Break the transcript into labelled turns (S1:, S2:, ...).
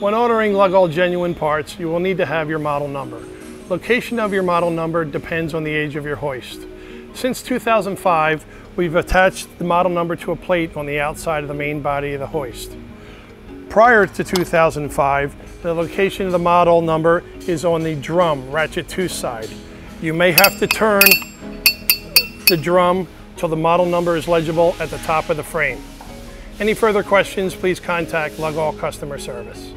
S1: When ordering Lug-All genuine parts, you will need to have your model number. Location of your model number depends on the age of your hoist. Since 2005, we've attached the model number to a plate on the outside of the main body of the hoist. Prior to 2005, the location of the model number is on the drum, ratchet 2 side. You may have to turn the drum till the model number is legible at the top of the frame. Any further questions, please contact Lug-All Customer Service.